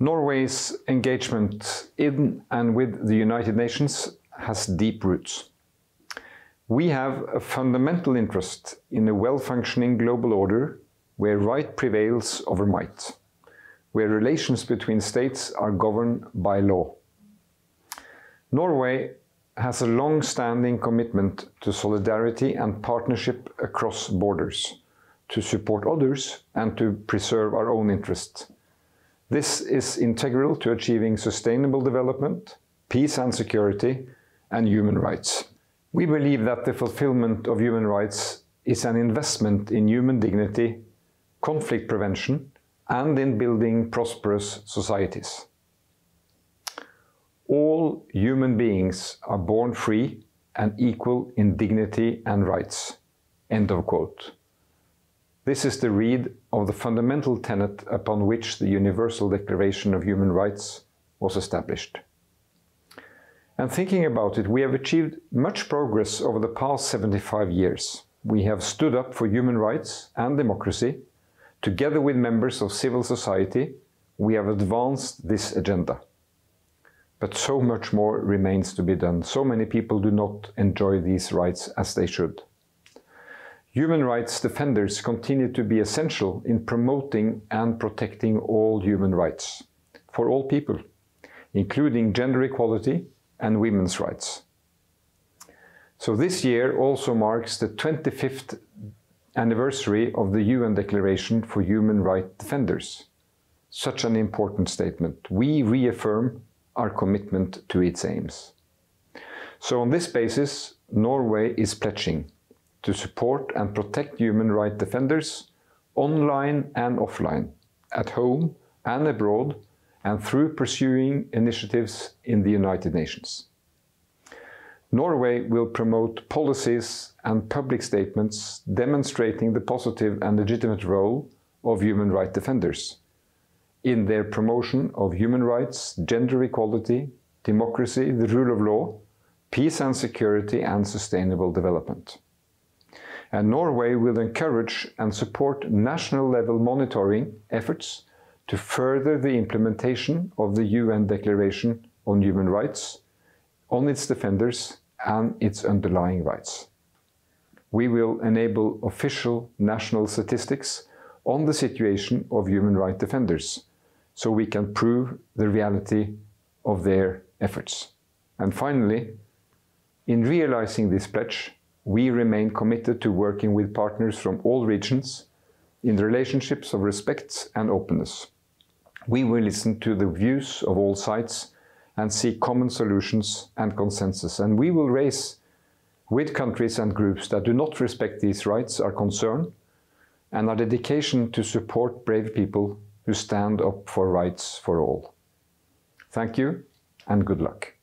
Norway's engagement in and with the United Nations has deep roots. We have a fundamental interest in a well-functioning global order where right prevails over might, where relations between states are governed by law. Norway has a long-standing commitment to solidarity and partnership across borders, to support others and to preserve our own interests. This is integral to achieving sustainable development, peace and security, and human rights. We believe that the fulfillment of human rights is an investment in human dignity, conflict prevention, and in building prosperous societies. All human beings are born free and equal in dignity and rights. End of quote. This is the read of the fundamental tenet upon which the Universal Declaration of Human Rights was established. And thinking about it, we have achieved much progress over the past 75 years. We have stood up for human rights and democracy. Together with members of civil society, we have advanced this agenda. But so much more remains to be done. So many people do not enjoy these rights as they should. Human rights defenders continue to be essential in promoting and protecting all human rights for all people, including gender equality and women's rights. So this year also marks the 25th anniversary of the UN Declaration for Human Rights Defenders. Such an important statement. We reaffirm our commitment to its aims. So on this basis, Norway is pledging to support and protect human rights defenders online and offline, at home and abroad, and through pursuing initiatives in the United Nations. Norway will promote policies and public statements demonstrating the positive and legitimate role of human rights defenders in their promotion of human rights, gender equality, democracy, the rule of law, peace and security, and sustainable development and Norway will encourage and support national level monitoring efforts to further the implementation of the UN Declaration on Human Rights, on its defenders and its underlying rights. We will enable official national statistics on the situation of human rights defenders so we can prove the reality of their efforts. And finally, in realizing this pledge, we remain committed to working with partners from all regions in relationships of respect and openness. We will listen to the views of all sides and seek common solutions and consensus. And we will raise with countries and groups that do not respect these rights our concern and our dedication to support brave people who stand up for rights for all. Thank you and good luck.